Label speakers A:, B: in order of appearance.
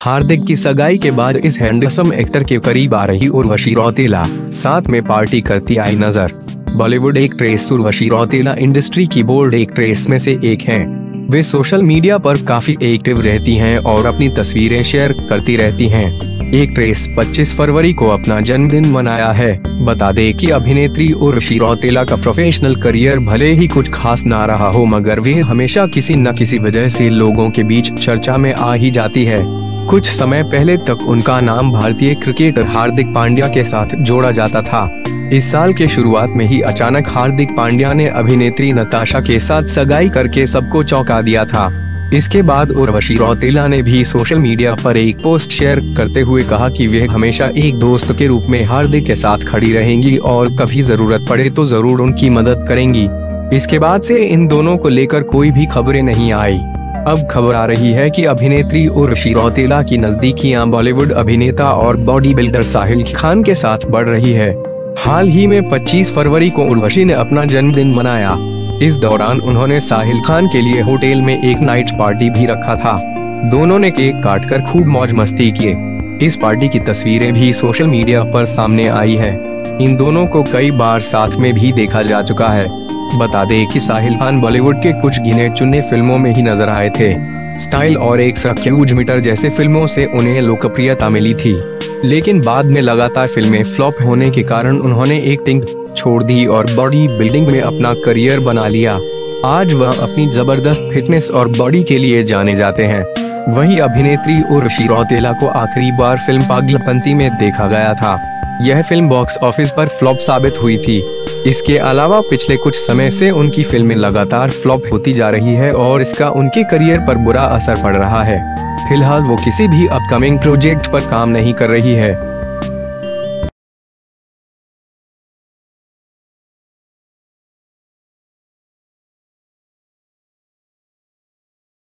A: हार्दिक की सगाई के बाद इस हैंडसम एक्टर के करीब आ रही उर्वशी रौतेला साथ में पार्टी करती आई नज़र। बॉलीवुड एक्ट्रेस उर्वशी रौतेला इंडस्ट्री की बोल्ड एक्ट्रेस में से एक हैं। वे सोशल मीडिया पर काफ़ी एक्टिव रहती हैं और अपनी तस्वीरें शेयर करती रहती हैं। एक्ट्रेस 25 फरवरी को अपना जन्मदिन मनाया है। बता दें कि अभिनेत्री उर्वशी रौतेला का प्रोफेशनल करियर भले ही कुछ खास ना रहा हो, मगर वे हमेशा किसी न किसी वजह से लोगों के बीच चर्चा में आ ही जाती है। कुछ समय पहले तक उनका नाम भारतीय क्रिकेटर हार्दिक पांड्या के साथ जोड़ा जाता था। इस साल के शुरुआत में ही अचानक हार्दिक पांड्या ने अभिनेत्री नताशा के साथ सगाई करके सबको चौंका दिया था। इसके बाद उर्वशी रौतेला ने भी सोशल मीडिया पर एक पोस्ट शेयर करते हुए कहा कि वे हमेशा एक दोस्त के रूप में हार्दिक के साथ खड़ी रहेंगी और कभी ज़रूरत पड़े तो ज़रूर उनकी मदद करेंगी। इसके बाद से इन दोनों को लेकर कोई भी खबरें नहीं आई। अब खबर आ रही है कि अभिनेत्री उर्वशी रौतेला की नजदीकियाँ बॉलीवुड अभिनेता और बॉडी बिल्डर साहिल खान के साथ बढ़ रही है। हाल ही में 25 फरवरी को उर्वशी ने अपना जन्मदिन मनाया। इस दौरान उन्होंने साहिल खान के लिए होटल में एक नाइट पार्टी भी रखा था। दोनों ने केक काट कर खूब मौज मस्ती किए इस पार्टी की तस्वीरें भी सोशल मीडिया पर सामने आई है। इन दोनों को कई बार साथ में भी देखा जा चुका है। बता दें कि साहिल खान बॉलीवुड के कुछ गिने चुने फ़िल्मों में ही नज़र आए थे। स्टाइल और एक सक्यूज मीटर जैसे फ़िल्मों से उन्हें लोकप्रियता मिली थी। लेकिन बाद में लगातार फ़िल्में फ्लॉप होने के कारण उन्होंने एक्टिंग छोड़ दी और बॉडी बिल्डिंग में अपना करियर बना लिया। आज वह अपनी ज़बरदस्त फिटनेस और बॉडी के लिए जाने जाते हैं। वही अभिनेत्री उर्वशी रौतेला को आखिरी बार फ़िल्म पागलपंती में देखा गया था। यह फ़िल्म बॉक्स ऑफ़िस पर फ्लॉप साबित हुई थी। इसके अलावा पिछले कुछ समय से उनकी फ़िल्में लगातार फ्लॉप होती जा रही है और इसका उनके करियर पर बुरा असर पड़ रहा है। फ़िलहाल वो किसी भी अपकमिंग प्रोजेक्ट पर काम नहीं कर रही है।